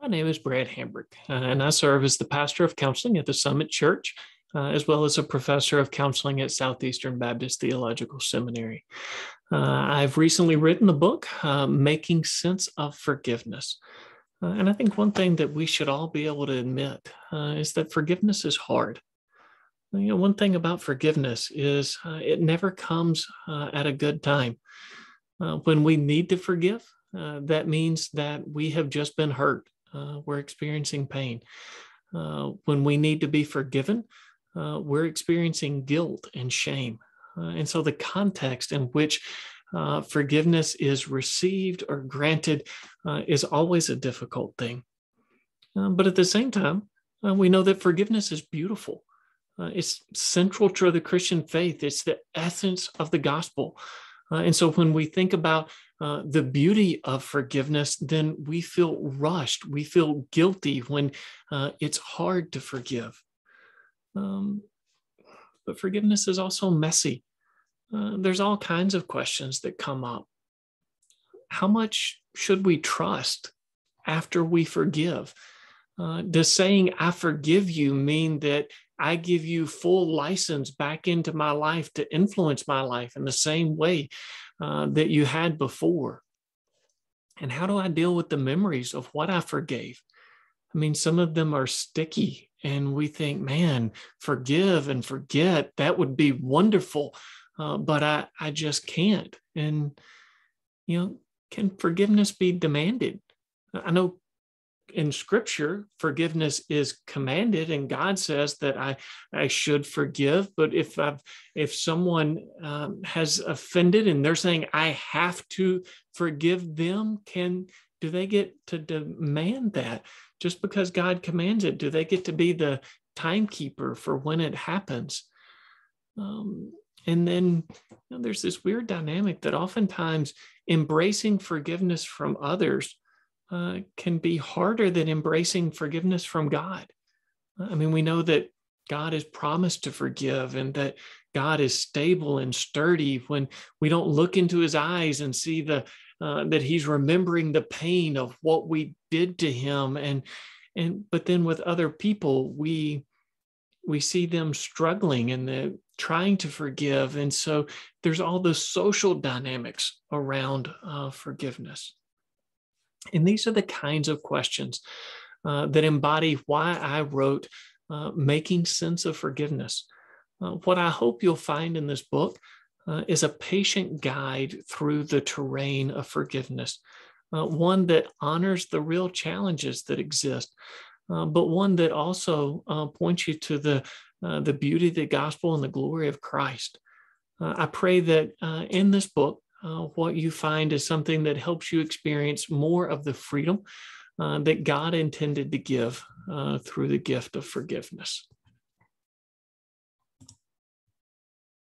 My name is Brad Hambrick, uh, and I serve as the pastor of counseling at the Summit Church, uh, as well as a professor of counseling at Southeastern Baptist Theological Seminary. Uh, I've recently written a book, uh, Making Sense of Forgiveness. Uh, and I think one thing that we should all be able to admit uh, is that forgiveness is hard. You know, one thing about forgiveness is it never comes at a good time. when we need to forgive, that means that we have just been hurt uh, we're experiencing pain. Uh, when we need to be forgiven, uh, we're experiencing guilt and shame. Uh, and so the context in which uh, forgiveness is received or granted uh, is always a difficult thing. but at the same time, we know that forgiveness is beautiful. it's central to the Christian faith. It's the essence of the gospel. And so when we think about uh, the beauty of forgiveness, then we feel rushed. We feel guilty when uh, it's hard to forgive. Um, but forgiveness is also messy. Uh, there's all kinds of questions that come up. How much should we trust after we forgive? Uh, does saying I forgive you mean that I give you full license back into my life to influence my life in the same way uh, that you had before? And how do I deal with the memories of what I forgave? I mean, some of them are sticky, and we think, man, forgive and forget, that would be wonderful. Uh, but I, I just can't. And, you know, can forgiveness be demanded? I know in scripture forgiveness is commanded and god says that i i should forgive. But if i've if someone um, has offended and they're saying i have to forgive them can do they get to demand that? Just because god commands it do they get to be the timekeeper for when it happens? Um, and then you know, there's this weird dynamic that oftentimes embracing forgiveness from others uh, can be harder than embracing forgiveness from God. I mean, we know that God has promised to forgive and that God is stable and sturdy when we don't look into his eyes and see the uh, that he's remembering the pain of what we did to him. And and but then with other people we we see them struggling and the trying to forgive. And so there's all the social dynamics around uh, forgiveness and these are the kinds of questions uh, that embody why I wrote uh, Making Sense of Forgiveness. Uh, what I hope you'll find in this book uh, is a patient guide through the terrain of forgiveness, uh, one that honors the real challenges that exist, uh, but one that also points you to the, the beauty of the gospel and the glory of Christ. I pray that in this book, uh, what you find is something that helps you experience more of the freedom uh, that God intended to give uh, through the gift of forgiveness.